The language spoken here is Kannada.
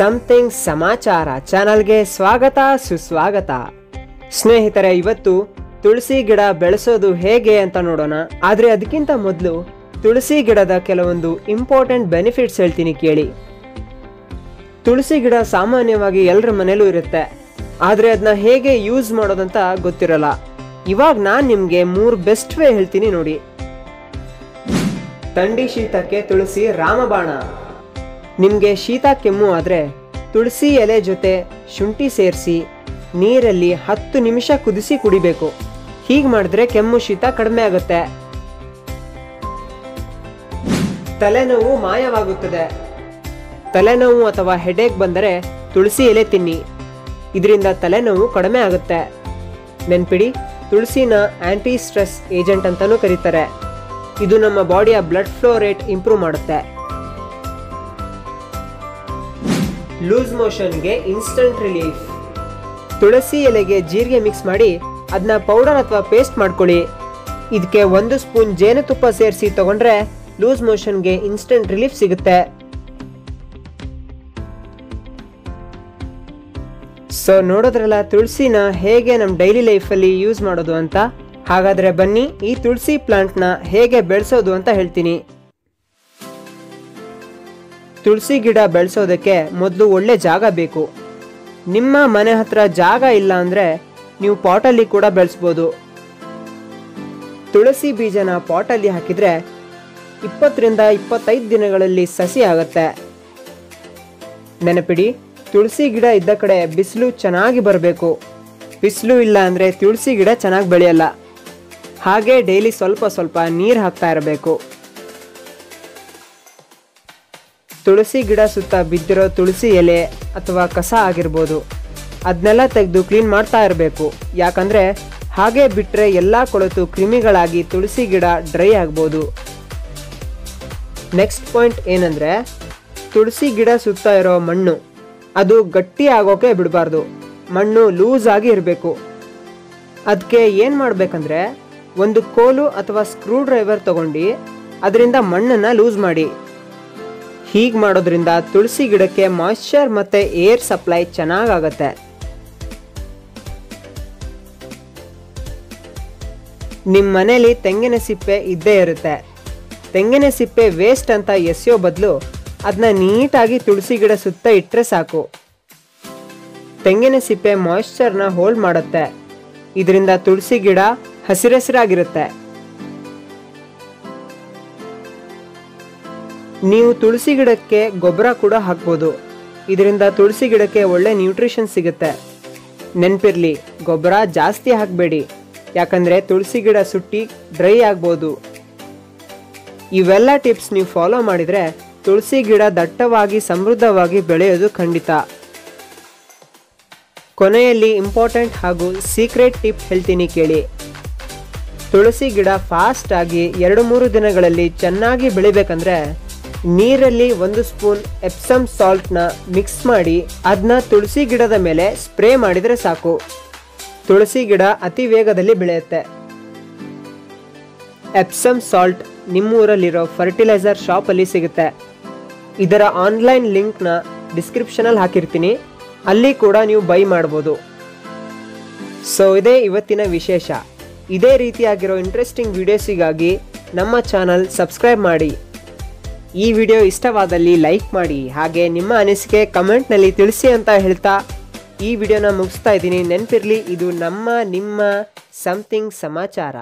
ಸಮಥಿಂಗ್ ಸಮಾಚಾರ ಚಾನಲ್ಗೆ ಸ್ವಾಗತ, ಸುಸ್ವಾಗತ. ಸ್ನೇಹಿತರೆ, ಇವತ್ತು ತುಳಸಿ ಗಿಡ ಬೆಳೆಸೋದು ಹೇಗೆ ಅಂತ ನೋಡೋಣ. ಆದರೆ ಅದಕ್ಕಿಂತ ಮೊದಲು ತುಳಸಿ ಗಿಡದ ಕೆಲವೊಂದು ಇಂಪಾರ್ಟೆಂಟ್ ಬೆನಿಫಿಟ್ಸ್ ಹೇಳ್ತೀನಿ ಕೇಳಿ. ತುಳಸಿ ಗಿಡ ಸಾಮಾನ್ಯವಾಗಿ ಎಲ್ಲರ ಮನೇಲೂ ಇರುತ್ತೆ. ಆದರೆ ಅದನ್ನ ಹೇಗೆ ಯೂಸ್ ಮಾಡೋದಂತ ಗೊತ್ತಿರಲ್ಲ. ಇವಾಗ ನಾನು ನಿಮಗೆ ಮೂರು ಬೆಸ್ಟ್ ವೇ ಹೇಳ್ತೀನಿ ನೋಡಿ. ತಂಡಿ ಶೀತಕ್ಕೆ ತುಳಸಿ ರಾಮಬಾಣ. ನಿಮಗೆ ಶೀತ ಕೆಮ್ಮು ಆದರೆ ತುಳಸಿ ಎಲೆ ಜೊತೆ ಶುಂಠಿ ಸೇರಿಸಿ ನೀರಲ್ಲಿ ಹತ್ತು ನಿಮಿಷ ಕುದಿಸಿ ಕುಡಿಬೇಕು. ಹೀಗೆ ಮಾಡಿದ್ರೆ ಕೆಮ್ಮು ಶೀತ ಕಡಿಮೆ ಆಗುತ್ತೆ. ತಲೆನೋವು ಮಾಯವಾಗುತ್ತದೆ. ತಲೆನೋವು ಅಥವಾ ಹೆಡೇಕ್ ಬಂದರೆ ತುಳಸಿ ಎಲೆ ತಿನ್ನಿ. ಇದರಿಂದ ತಲೆನೋವು ಕಡಿಮೆ ಆಗುತ್ತೆ. ನೆನ್ಪಿಡಿ, ತುಳಸಿನ ಆಂಟಿ ಸ್ಟ್ರೆಸ್ ಏಜೆಂಟ್ ಅಂತಲೂ ಕರೀತಾರೆ. ಇದು ನಮ್ಮ ಬಾಡಿಯ ಬ್ಲಡ್ ಫ್ಲೋ ರೇಟ್ ಇಂಪ್ರೂವ್ ಮಾಡುತ್ತೆ. ಲೂಸ್ ಮೋಷನ್ಗೆ ಇನ್ಸ್ಟಂಟ್ ರಿಲೀಫ್ ತುಳಸಿ ಎಲೆಗೆ ಜೀರಿಗೆ ಮಿಕ್ಸ್ ಮಾಡಿ ಅದನ್ನ ಪೌಡರ್ ಅಥವಾ ಪೇಸ್ಟ್ ಮಾಡ್ಕೊಳ್ಳಿ. ಇದಕ್ಕೆ ಒಂದು ಸ್ಪೂನ್ ಜೇನುತುಪ್ಪ ಸೇರಿಸಿ ತಗೊಂಡ್ರೆ ಲೂಸ್ ಮೋಷನ್ಗೆ ಇನ್ಸ್ಟಂಟ್ ರಿಲೀಫ್ ಸಿಗುತ್ತೆ. ಸೊ ನೋಡೋದ್ರಲ್ಲ ತುಳಸಿನ ಹೇಗೆ ನಮ್ಮ ಡೈಲಿ ಲೈಫಲ್ಲಿ ಯೂಸ್ ಮಾಡೋದು ಅಂತ? ಹಾಗಾದರೆ ಬನ್ನಿ ಈ ತುಳಸಿ ಪ್ಲಾಂಟ್ನ ಹೇಗೆ ಬೆಳೆಸೋದು ಅಂತ ಹೇಳ್ತೀನಿ. ತುಳಸಿ ಗಿಡ ಬೆಳೆಸೋದಕ್ಕೆ ಮೊದಲು ಒಳ್ಳೆ ಜಾಗ ಬೇಕು. ನಿಮ್ಮ ಮನೆ ಹತ್ರ ಜಾಗ ಇಲ್ಲ ಅಂದರೆ ನೀವು ಪಾಟಲ್ಲಿ ಕೂಡ ಬೆಳೆಸ್ಬೋದು. ತುಳಸಿ ಬೀಜನ ಪಾಟಲ್ಲಿ ಹಾಕಿದರೆ ಇಪ್ಪತ್ತರಿಂದ ಇಪ್ಪತ್ತೈದು ದಿನಗಳಲ್ಲಿ ಸಸಿ ಆಗುತ್ತೆ. ನೆನಪಿಡಿ, ತುಳಸಿ ಗಿಡ ಇದ್ದ ಕಡೆ ಬಿಸಿಲು ಚೆನ್ನಾಗಿ ಬರಬೇಕು. ಬಿಸಿಲು ಇಲ್ಲ ಅಂದರೆ ತುಳಸಿ ಗಿಡ ಚೆನ್ನಾಗಿ ಬೆಳೆಯಲ್ಲ. ಹಾಗೆ ಡೈಲಿ ಸ್ವಲ್ಪ ಸ್ವಲ್ಪ ನೀರು ಹಾಕ್ತಾ ಇರಬೇಕು. ತುಳಸಿ ಗಿಡ ಸುತ್ತ ಬಿದ್ದಿರೋ ತುಳಸಿ ಎಲೆ ಅಥವಾ ಕಸ ಆಗಿರ್ಬೋದು. ಅದನ್ನೆಲ್ಲ ತೆಗೆದು ಕ್ಲೀನ್ ಮಾಡ್ತಾ ಇರಬೇಕು. ಯಾಕಂದರೆ ಹಾಗೆ ಬಿಟ್ಟರೆ ಎಲ್ಲ ಕೊಳೆತು ಕ್ರಿಮಿಗಳಾಗಿ ತುಳಸಿ ಗಿಡ ಡ್ರೈ ಆಗ್ಬೋದು. ನೆಕ್ಸ್ಟ್ ಪಾಯಿಂಟ್ ಏನಂದರೆ ತುಳಸಿ ಗಿಡ ಸುತ್ತ ಇರೋ ಮಣ್ಣು, ಅದು ಗಟ್ಟಿ ಆಗೋಕೆ ಬಿಡಬಾರ್ದು. ಮಣ್ಣು ಲೂಸ್ ಆಗಿ ಇರಬೇಕು. ಅದಕ್ಕೆ ಏನು ಮಾಡಬೇಕಂದ್ರೆ ಒಂದು ಕೋಲು ಅಥವಾ ಸ್ಕ್ರೂ ಡ್ರೈವರ್ ತಗೊಂಡು ಅದರಿಂದ ಮಣ್ಣನ್ನು ಲೂಸ್ ಮಾಡಿ. ಹೀಗೆ ಮಾಡೋದ್ರಿಂದ ತುಳಸಿ ಗಿಡಕ್ಕೆ ಮಾಯಿಶ್ಚರ್ ಮತ್ತು ಏರ್ ಸಪ್ಲೈ ಚೆನ್ನಾಗಾಗತ್ತೆ. ನಿಮ್ಮ ಮನೇಲಿ ತೆಂಗಿನ ಸಿಪ್ಪೆ ಇದ್ದೇ ಇರುತ್ತೆ. ತೆಂಗಿನ ಸಿಪ್ಪೆ ವೇಸ್ಟ್ ಅಂತ ಎಸೆಯೋ ಬದಲು ಅದನ್ನ ನೀಟಾಗಿ ತುಳಸಿ ಗಿಡ ಸುತ್ತ ಇಟ್ಟರೆ ಸಾಕು. ತೆಂಗಿನ ಸಿಪ್ಪೆ ಮಾಯ್ಶ್ಚರ್ನ ಹೋಲ್ಡ್ ಮಾಡುತ್ತೆ. ಇದರಿಂದ ತುಳಸಿ ಗಿಡ ಹಸಿರಸಿರಾಗಿರುತ್ತೆ. ನೀವು ತುಳಸಿ ಗಿಡಕ್ಕೆ ಗೊಬ್ಬರ ಕೂಡ ಹಾಕ್ಬೋದು. ಇದರಿಂದ ತುಳಸಿ ಗಿಡಕ್ಕೆ ಒಳ್ಳೆ ನ್ಯೂಟ್ರಿಷನ್ ಸಿಗುತ್ತೆ. ನೆನಪಿರ್ಲಿ, ಗೊಬ್ಬರ ಜಾಸ್ತಿ ಹಾಕಬೇಡಿ. ಯಾಕಂದರೆ ತುಳಸಿ ಗಿಡ ಸುಟ್ಟಿ ಡ್ರೈ ಆಗ್ಬೋದು. ಇವೆಲ್ಲ ಟಿಪ್ಸ್ ನೀವು ಫಾಲೋ ಮಾಡಿದರೆ ತುಳಸಿ ಗಿಡ ದಟ್ಟವಾಗಿ, ಸಮೃದ್ಧವಾಗಿ ಬೆಳೆಯೋದು ಖಂಡಿತ. ಕೊನೆಯಲ್ಲಿ ಇಂಪಾರ್ಟೆಂಟ್ ಹಾಗೂ ಸೀಕ್ರೆಟ್ ಟಿಪ್ ಹೇಳ್ತೀನಿ ಕೇಳಿ. ತುಳಸಿ ಗಿಡ ಫಾಸ್ಟ್ ಆಗಿ ಎರಡು ಮೂರು ದಿನಗಳಲ್ಲಿ ಚೆನ್ನಾಗಿ ಬೆಳಿಬೇಕಂದ್ರೆ ನೀರಲ್ಲಿ ಒಂದು ಸ್ಪೂನ್ ಎಪ್ಸಮ್ ಸಾಲ್ಟ್ನ ಮಿಕ್ಸ್ ಮಾಡಿ ಅದನ್ನ ತುಳಸಿ ಗಿಡದ ಮೇಲೆ ಸ್ಪ್ರೇ ಮಾಡಿದರೆ ಸಾಕು. ತುಳಸಿ ಗಿಡ ಅತಿ ವೇಗದಲ್ಲಿ ಬೆಳೆಯುತ್ತೆ. ಎಪ್ಸಮ್ ಸಾಲ್ಟ್ ನಿಮ್ಮೂರಲ್ಲಿರೋ ಫರ್ಟಿಲೈಸರ್ ಶಾಪಲ್ಲಿ ಸಿಗುತ್ತೆ. ಇದರ ಆನ್ಲೈನ್ ಲಿಂಕ್ನ ಡಿಸ್ಕ್ರಿಪ್ಷನಲ್ಲಿ ಹಾಕಿರ್ತೀನಿ. ಅಲ್ಲಿ ಕೂಡ ನೀವು ಬೈ ಮಾಡ್ಬೋದು. ಸೊ, ಇದೇ ಇವತ್ತಿನ ವಿಶೇಷ. ಇದೇ ರೀತಿಯಾಗಿರೋ ಇಂಟ್ರೆಸ್ಟಿಂಗ್ ವಿಡಿಯೋಸಿಗಾಗಿ ನಮ್ಮ ಚಾನಲ್ ಸಬ್ಸ್ಕ್ರೈಬ್ ಮಾಡಿ. ಈ ವಿಡಿಯೋ ಇಷ್ಟವಾದಲ್ಲಿ ಲೈಕ್ ಮಾಡಿ ಹಾಗೆ ನಿಮ್ಮ ಅನಿಸಿಕೆ ಕಮೆಂಟ್ನಲ್ಲಿ ತಿಳಿಸಿ ಅಂತ ಹೇಳ್ತಾ ಈ ವಿಡಿಯೋನ ಮುಗಿಸ್ತಾ ಇದ್ದೀನಿ. ನೆನಪಿರಲಿ, ಇದು ನಮ್ಮ ನಿಮ್ಮ ಸಮಥಿಂಗ್ ಸಮಾಚಾರ.